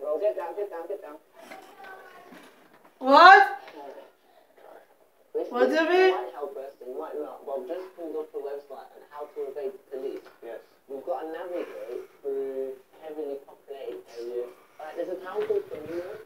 down, bro. Get down, get down, get down. What? This What did we? might help us, and might not. Well, just pulled up a website on how to evade the police. Yes. We've got to navigate through heavily populated areas. Alright, there's a town called Bermuda.